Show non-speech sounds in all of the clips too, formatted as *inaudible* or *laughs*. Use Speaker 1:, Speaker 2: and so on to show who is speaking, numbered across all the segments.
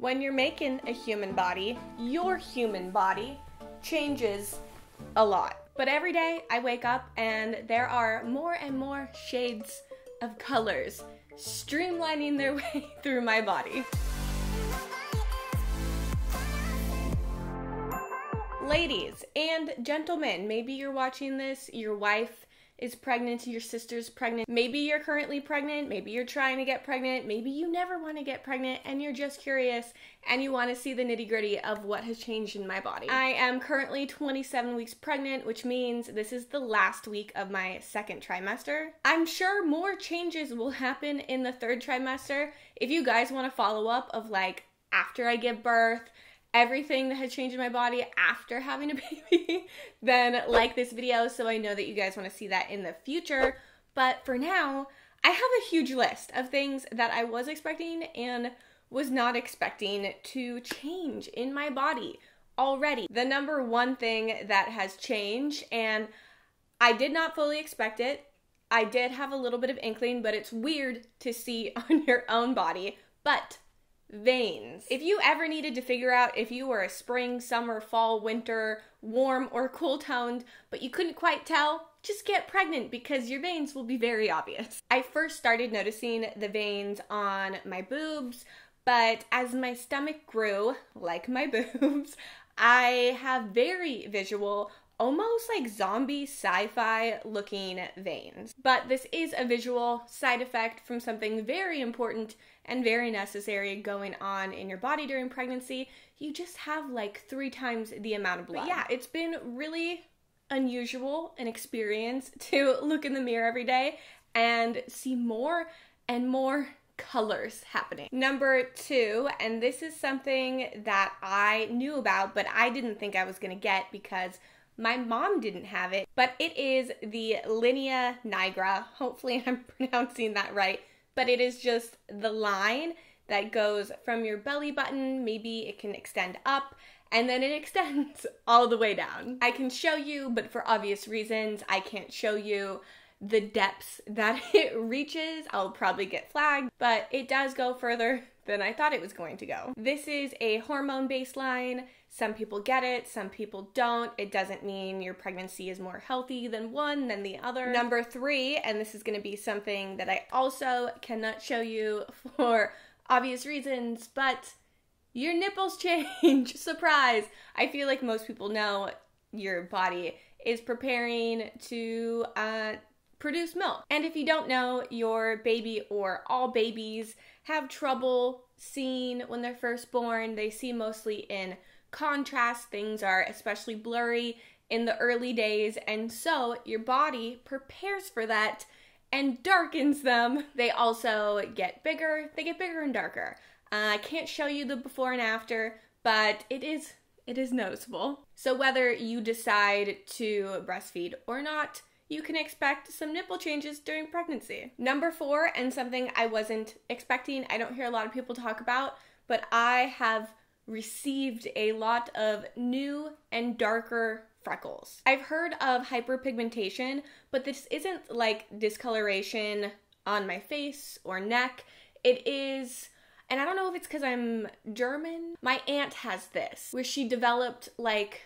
Speaker 1: When you're making a human body, your human body changes a lot. But every day I wake up and there are more and more shades of colors streamlining their *laughs* way through my body. Ladies and gentlemen, maybe you're watching this, your wife is pregnant, your sister's pregnant, maybe you're currently pregnant, maybe you're trying to get pregnant, maybe you never want to get pregnant and you're just curious and you want to see the nitty gritty of what has changed in my body. I am currently 27 weeks pregnant, which means this is the last week of my second trimester. I'm sure more changes will happen in the third trimester. If you guys want to follow up of like after I give birth, everything that had changed in my body after having a *laughs* baby, then like this video so I know that you guys want to see that in the future. But for now, I have a huge list of things that I was expecting and was not expecting to change in my body already. The number one thing that has changed, and I did not fully expect it. I did have a little bit of inkling, but it's weird to see *laughs* on your own body. But veins. If you ever needed to figure out if you were a spring, summer, fall, winter, warm, or cool toned, but you couldn't quite tell, just get pregnant because your veins will be very obvious. I first started noticing the veins on my boobs, but as my stomach grew, like my *laughs* boobs, I have very visual almost like zombie sci fi looking veins. But this is a visual side effect from something very important and very necessary going on in your body during pregnancy. You just have like three times the amount of blood. But yeah, it's been really unusual an experience *laughs* to look in the mirror every day and see more and more colors happening. Number two, and this is something that I knew about, but I didn't think I was gonna get because my mom didn't have it, but it is the linea nigra. Hopefully, *laughs* I'm pronouncing that right, but it is just the line that goes from your belly button. Maybe it can extend up and then it *laughs* extends all the way down. I can show you, but for obvious reasons, I can't show you the depths *laughs* that it reaches. I'll probably get flagged, but it does go further *laughs* than I thought it was going to go. This is a hormone baseline. Some people get it, some people don't. It doesn't mean your pregnancy is more healthy than one than the other. Number three, and this is going to be something that I also cannot show you *laughs* for obvious reasons, but your nipples *laughs* change. Surprise! I feel like most people know your body is preparing to uh, produce milk. And if you don't know, your baby or all babies have trouble seeing when they're first born. They see mostly in contrast, things are especially blurry in the early days, and so your body prepares for that and darkens them. They also get bigger, they get bigger and darker. Uh, I can't show you the before and after, but it is it is noticeable. So whether you decide to breastfeed or not, you can expect some nipple changes during pregnancy. Number four, and something I wasn't expecting, I don't hear a lot of people talk about, but I have received a lot of new and darker freckles. I've heard of hyperpigmentation, but this isn't like discoloration on my face or neck. It is, and I don't know if it's because I'm German. My aunt has this, where she developed like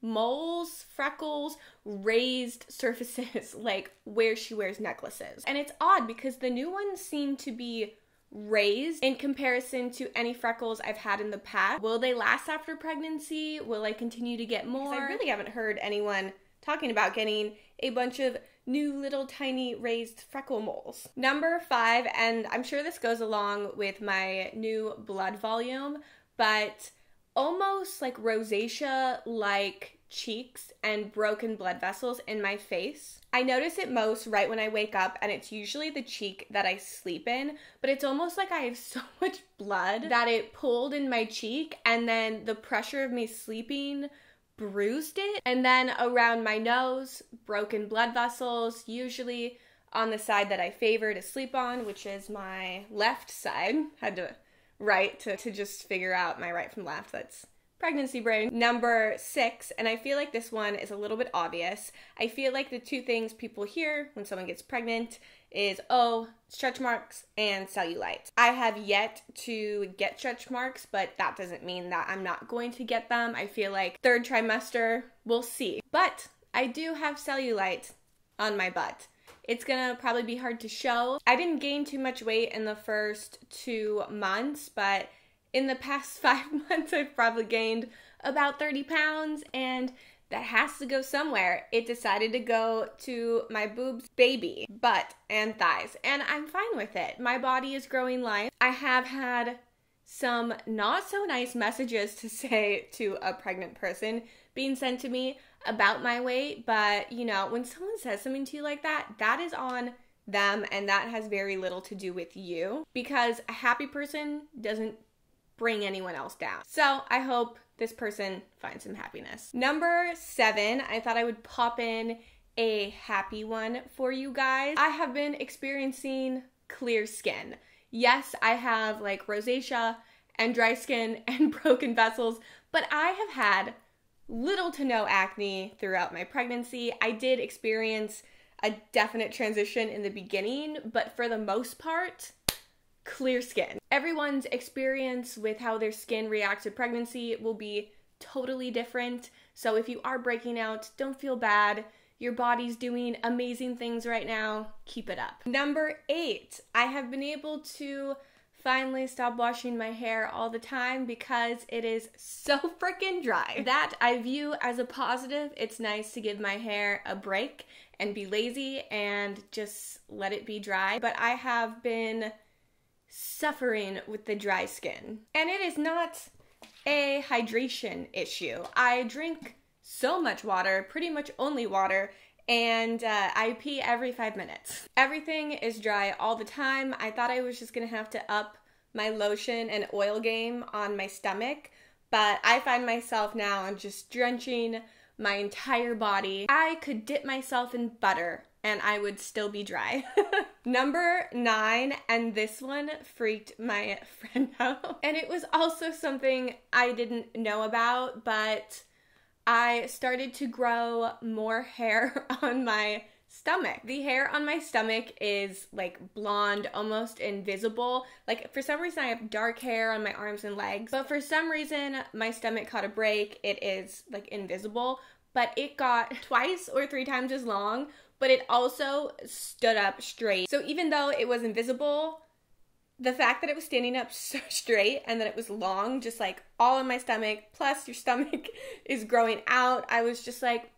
Speaker 1: moles, freckles, raised surfaces, *laughs* like where she wears necklaces. And it's odd because the new ones seem to be raised in comparison to any freckles I've had in the past. Will they last after pregnancy? Will I continue to get more? I really haven't heard anyone talking about getting a bunch of new little tiny raised freckle moles. Number five, and I'm sure this goes along with my new blood volume, but almost like rosacea like cheeks and broken blood vessels in my face. I notice it most right when I wake up, and it's usually the cheek that I sleep in, but it's almost like I have *laughs* so much blood that it pulled in my cheek, and then the pressure of me sleeping bruised it. And then around my nose, broken blood vessels, usually on the side that I favor to sleep on, which is my left side. *laughs* Had to write to, to just figure out my right from left. That's pregnancy brain. Number six, and I feel like this one is a little bit obvious. I feel like the two things people hear when someone gets pregnant is oh, stretch marks and cellulite. I have yet to get stretch marks, but that doesn't mean that I'm not going to get them. I feel like third trimester, we'll see. But I do have cellulite on my butt. It's gonna probably be hard to show. I didn't gain too much weight in the first two months, but in the past *laughs* five months, I've probably gained about 30 pounds, and that has to go somewhere. It decided to go to my boobs, baby, butt, and thighs, and I'm fine with it. My body is growing life. I have had some not so nice messages to *laughs* say to a pregnant person being sent to me about my weight, but you know, when someone says something to you like that, that is on them and that has very little to do with you because a happy person doesn't bring anyone else down. So I hope this person finds some happiness. Number seven, I thought I would pop in a happy one for you guys. I have been experiencing clear skin. Yes, I have like rosacea and dry skin *laughs* and broken vessels, but I have had little to no acne throughout my pregnancy. I did experience a definite transition in the beginning, but for the most part, clear skin. Everyone's experience with how their skin reacts to pregnancy will be totally different. So if you are breaking out, don't feel bad. Your body's doing amazing things right now. Keep it up. Number eight, I have been able to finally stop washing my hair all the time because it is so *laughs* freaking dry. That I view as a positive. It's nice to give my hair a break and be lazy and just let it be dry. But I have been suffering with the dry skin. And it is not a hydration issue. I drink so much water, pretty much only water, and uh, I pee every five minutes. Everything is dry all the time. I thought I was just gonna have to up my lotion and oil game on my stomach, but I find myself now I'm just drenching my entire body. I could dip myself in butter and I would still be dry. *laughs* Number nine, and this one freaked my *laughs* friend out. And it was also something I didn't know about, but I started to grow more *laughs* hair on my stomach. The hair on my stomach is like blonde, almost invisible. Like for some reason I have dark hair on my arms and legs, but for some reason my stomach caught a break. It is like invisible, but it got *laughs* twice or three times as long, but it also stood up straight. So even though it was invisible, the fact that it was standing up *laughs* so straight and that it was long, just like all in my stomach, plus your stomach *laughs* is growing out, I was just like,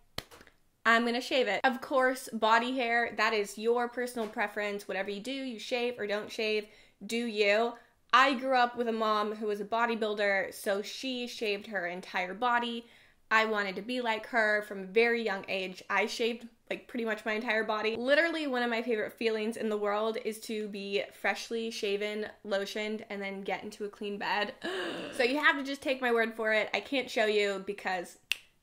Speaker 1: I'm gonna shave it. Of course, body hair, that is your personal preference. Whatever you do, you shave or don't shave, do you. I grew up with a mom who was a bodybuilder, so she shaved her entire body. I wanted to be like her from a very young age. I shaved like pretty much my entire body. Literally, one of my favorite feelings in the world is to be freshly shaven, lotioned, and then get into a clean bed. *gasps* so you have to just take my word for it. I can't show you because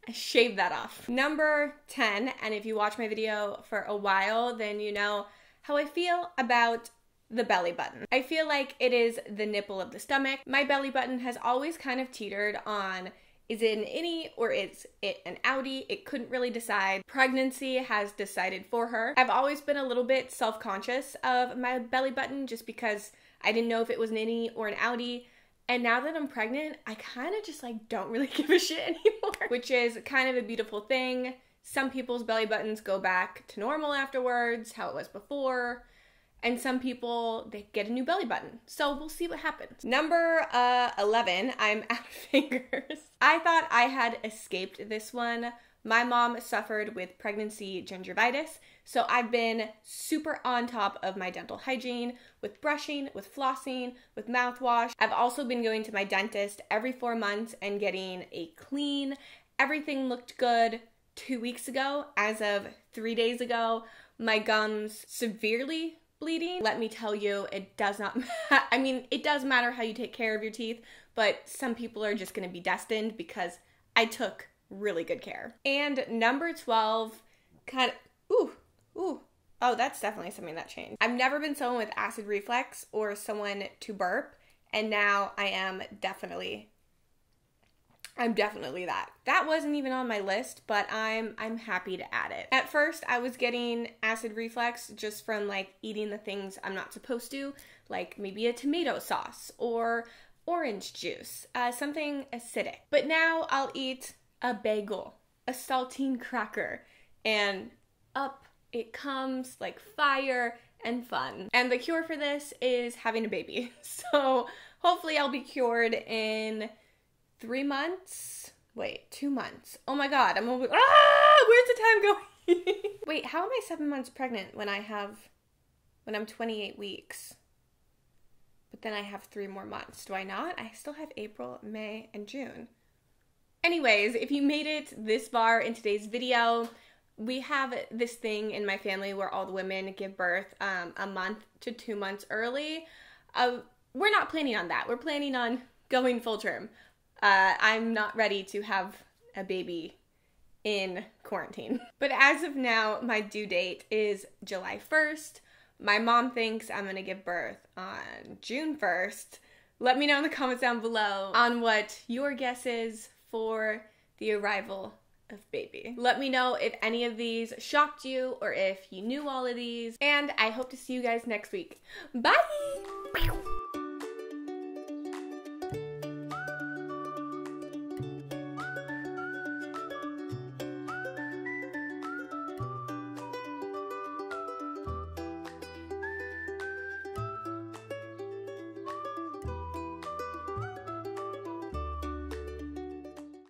Speaker 1: I shaved that off. Number 10, and if you watch my video for a while, then you know how I feel about the belly button. I feel like it is the nipple of the stomach. My belly button has always kind of teetered on is it an innie or is it an outie? It couldn't really decide. Pregnancy has decided for her. I've always been a little bit self conscious of my belly button just because I didn't know if it was an innie or an outie. And now that I'm pregnant, I kind of just like don't really *laughs* give a shit anymore, which is kind of a beautiful thing. Some people's belly buttons go back to normal afterwards, how it was before and some people they get a new belly button. So we'll see what happens. Number uh, 11, I'm *laughs* out of fingers. I thought I had escaped this one. My mom suffered with pregnancy gingivitis, so I've been super on top of my dental hygiene with brushing, with flossing, with mouthwash. I've also been going to my dentist every four months and getting a clean. Everything looked good two weeks ago. As of three days ago, my gums severely bleeding. Let me tell you, it does not. *laughs* I mean, it does matter how you take care of your teeth, but some people are just going to be destined because I took really good care. And number 12, kind of, ooh, ooh, oh, that's definitely something that changed. I've never been someone with acid reflux or someone to burp, and now I am definitely I'm definitely that. That wasn't even on my list, but I'm I'm happy to add it. At first, I was getting acid reflux just from like eating the things I'm not supposed to, like maybe a tomato sauce or orange juice, uh, something acidic. But now I'll eat a bagel, a saltine cracker, and up it comes like fire and fun. And the cure for this is having a baby. *laughs* So hopefully I'll be cured in three months. Wait, two months. Oh my god, I'm over. Ah, where's the time going? *laughs* Wait, how am I seven months pregnant when I have, when I'm 28 weeks? But then I have three more months. Do I not? I still have April, May, and June. Anyways, if you made it this far in today's video, we have this thing in my family where all the women give birth um, a month to two months early. Uh, we're not planning on that. We're planning on going full term. Uh, I'm not ready to have a baby in quarantine. *laughs* But as of now, my due date is July 1st. My mom thinks I'm gonna give birth on June 1st. Let me know in the comments down below on what your guess is for the arrival of baby. Let me know if any of these shocked you or if you knew all of these. And I hope to see you guys next week. Bye!